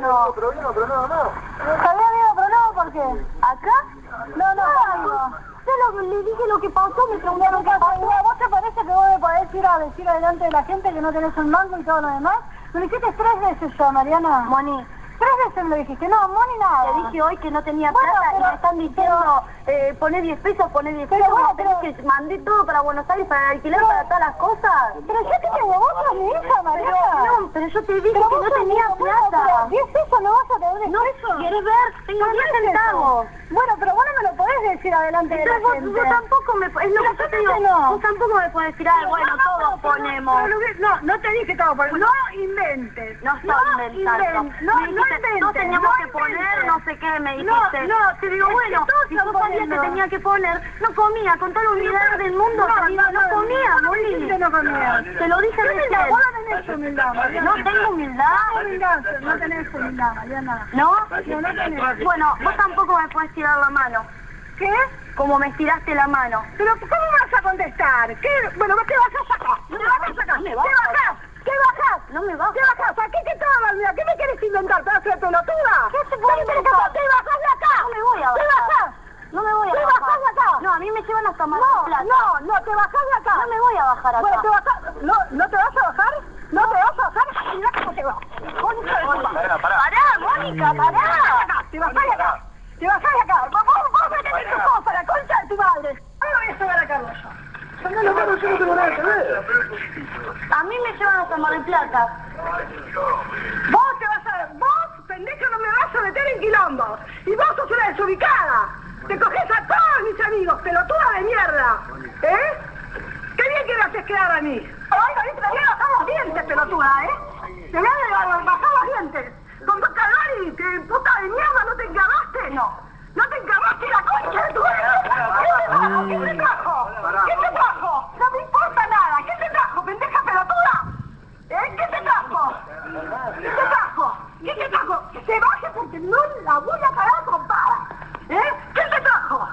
No. Pero vino, pero nada más. Sabía vino, pero no, ¿por qué? ¿Acá? No, no, conmigo. Sé lo le dije lo que pasó, me preguntaron qué pasó. ¿Vos te parece que vos me podés ir a decir adelante de la gente que no tenés un mango y todo lo demás? Me lo hiciste tres veces ya, Mariana. Moni, Tres veces me lo dijiste. No, Moni nada. te dije hoy que no tenía Bueno, plata y me están diciendo, eh, poné 10 pesos, poné 10 Pero pesos. ¿no tenés pero- que mandé todo para Buenos Aires, para el alquiler, No. para todas las cosas. Pero yo te tengo, vos sos mi hija. Pero, no, pero yo te dije Pero que no tenía plata. pero 10 pesos no vas a tener No, pesos. ¿quieres ver? Tengo No, 10 no es eso. centavos. Bueno, pero vos no me lo podés decir adelante de la vos, gente. vos tampoco me... Es lo que yo te digo, no. vos tampoco me puedes decir, ah, bueno, todos ponemos. No, no te dije todo, porque no inventes. No estoy inventando. inventes, no, Me no inventes. no teníamos no que poner, no sé qué, me No, dijiste. no, te digo, es bueno, si yo sabía que tenía que poner, no comía, con toda la humildad del mundo, No, no, no, no, comía, no no comía. Te lo dije recién. No tenés humildad, Mariana. No tengo humildad. No, humildad, no tenés humildad, Mariana. ¿No? No, no tenés. Bueno, vos tampoco me puedes tirar la mano. ¿Qué? Como me estiraste la mano. Pero ¿cómo vas a contestar? ¿Qué? Bueno, ¿qué vas a sacar? ¿Qué vas a sacar? ¿Qué bajás? ¿Qué bajás? No me vas. ¿Qué bajás? ¿A qué te estaba mira? ¿Qué me quieres inventar? ¿Pedazo de pelotuda? ¿Qué te puedo ¿Qué te inventar? ¿Qué bajás de acá? No me voy a ¿Qué bajar. bajás? No me voy a ¿Qué bajar. bajás de acá? No, a mí me llevan hasta Mar No, no, no, te bajás de acá. No me voy a bajar acá. Bueno, te bajás. No, ¿no te vas a bajar? ¿No te vas a bajar? Mirá cómo te vas. Mónica de puta. Pará, pará. Pará, Pará. Te bajás de acá. Te bajás de acá. Vos, vos, me tenés tu cosa, la concha de tu madre. Ahora voy a llevar a Carlos yo. No tengo nada que. A mí me llevan hasta Mar del Plata. Vos te vas a... Vos, pendejo, no me vas a meter en quilombo. Y vos sos una desubicada. Te coges a todos mis amigos, pelotuda de mierda. ¿Eh? Qué bien que me haces quedar a mí. Ay, ahorita te los dientes, pelotuda, ¿eh? Te voy a bajar los dientes. Con tu puta de mierda, ¿no te encabaste? No. ¿No te encabaste la concha de tu madre? ¿Qué te trajo? ¿Qué te trajo? ¿Qué te trajo? No me importa nada. ¿Qué te trajo, pendeja pelotuda? ¿Eh? ¿Qué te trajo? ¿Qué te trajo? ¿Qué te trajo? Que se baje porque no la voy a pagar con para. ¿Eh? ¿Qué te trajo?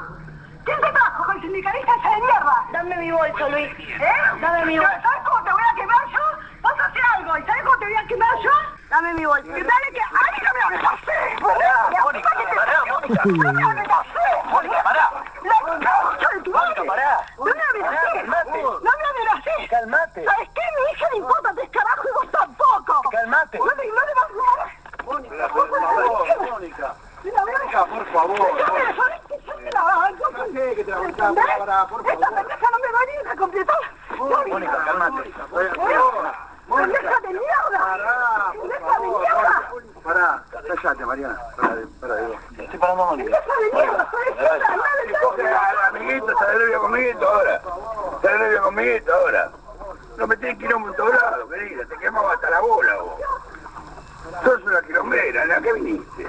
¿Quién te trajo con sindicalista esa de mierda? Dame mi bolso, Luis. ¿Eh? Dame mi bolso. ¿Sabes cómo te voy a quemar yo? Vos haces algo. ¿Y sabes cómo te voy a quemar yo? Dame mi bolso. Dale que... ¡Ay, no me hables así! Pará, La Mónica, puta que ¡No me hables así! Mónica, pará. ¡La concha de tu madre! pará. ¡No me hables así! calmate. ¡No me hables así! Calmate. ¿Sabes qué? Mi hija le importa tres carajos y vos tampoco. Calmate. No le, no le vas a Mónica, por favor, Mónica. Mónica, por favor. sé que te la bancás, pará, pará, por Esta pendeja no me va a ir a completar. Mónica, calmate. ¡Pendeja de mierda! Pará, por ¡Pendeja de mierda! Pará, cállate, Mariana. Pará, pará, digo. Estoy parando a Mónica. ¡Pendeja de mierda! ¡Soy puta, no le Amiguito, de novio conmiguito ahora. De novio conmiguito ahora. No me tenés quilombo en todos lados, querida. Te quemaba hasta la bola, vos. Sos una quilombera, ¿a qué viniste?